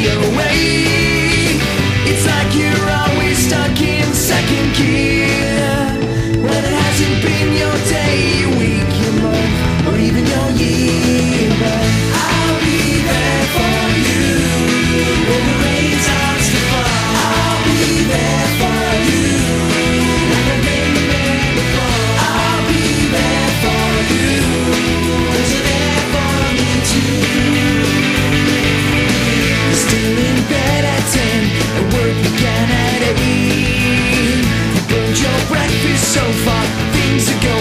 life's DOA. so far, things are going.